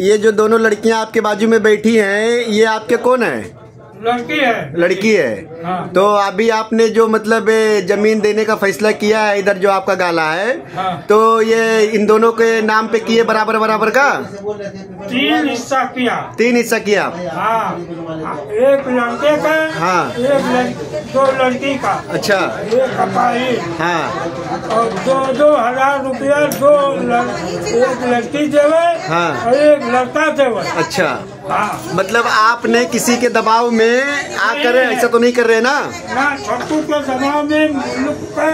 ये जो दोनों लड़कियाँ आपके बाजू में बैठी हैं ये आपके कौन है? लड़की है। लड़की है। हाँ। तो अभी आपने जो मतलब ज़मीन देने का फैसला किया है इधर जो आपका गाला है हाँ। तो ये इन दोनों के नाम पे किए बराबर बराबर का? तीन हिस्सा किया। तीन हिस्सा किया। हाँ। एक लड़के का हाँ। एक लड़, दो लड़की का। अच्छा। एक हाँ। और दो दो हज़ार रुपया दो लड़, एक लड़की देवे हाँ। और एक लड़का देवे। अच्छा। मतलब आपने किसी के दबाव में आकर ऐसा तो नहीं कर रहे ना? ना के दबाव में मुल्क का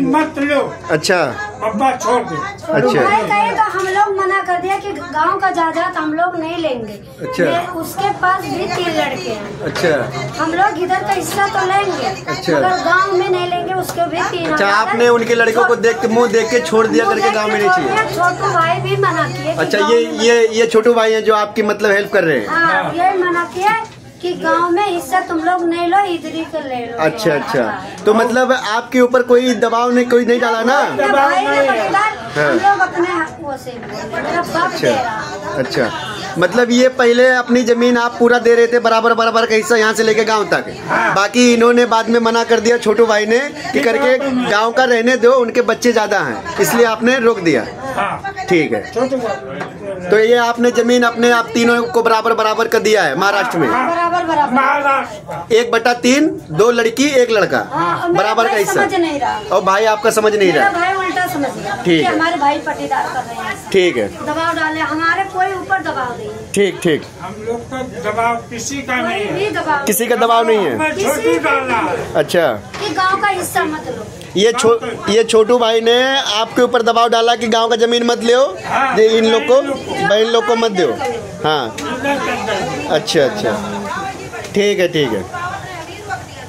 मत लो। अच्छा। अब्बा छोड़ दे। अच्छा। भाई कहे तो हम लोग मना कर दिया कि गाँव का जायदाद हम लोग नहीं लेंगे। अच्छा। उसके पास भी तीन लड़के हैं। अच्छा। हम लोग इधर का हिस्सा तो लेंगे अच्छा। मगर गाँव में नहीं लेंगे उसके भी तीन अच्छा आपने उनके लड़कों को देख के मुँह देख के छोड़ दिया करके गाँव में नहीं चाहिए? छोटू भाई भी मना किए अच्छा ये ये ये छोटू भाई है जो आपकी मतलब हेल्प कर रहे हैं। हाँ यही मना किया कि गाँव में हिस्सा तुम लोग नहीं लो इधरी के ले लो। अच्छा अच्छा। तो मतलब आपके ऊपर कोई दबाव नहीं कोई नहीं डाला ना? दबाव नहीं, हाँ। हम लोग अपने हाँ। से अच्छा अच्छा। मतलब ये पहले अपनी ज़मीन आप पूरा दे रहे थे बराबर बराबर का हिस्सा यहाँ से लेके गाँव तक। बाकी इन्होंने बाद में मना कर दिया छोटू भाई ने कि करके गाँव का रहने दो उनके बच्चे ज़्यादा हैं इसलिए आपने रोक दिया। हाँ। ठीक है। तो ये आपने ज़मीन अपने आप तीनों को बराबर बराबर कर दिया है महाराष्ट्र में। एक बटा तीन दो लड़की एक लड़का। हाँ, बराबर का हिस्सा समझ नहीं रहा। और भाई आपका समझ नहीं रहा। भाई उल्टा समझ गया ठीक है। हमारे भाई पट्टीदार कर रहे हैं। ठीक है। दबाव डाले हमारे कोई ऊपर दबाव नहीं है। ठीक ठीक। हम लोग का दबाव किसी का नहीं है। दबाव किसी का दबाव नहीं है? छोटू डाला अच्छा। कि गाँव का हिस्सा मत लो। ये छो ये छोटू भाई ने आपके ऊपर दबाव डाला कि गाँव का ज़मीन मत ले हाँ। इन लोग को बहन लोग को मत दो हाँ। अच्छा अच्छा। ठीक है ठीक है।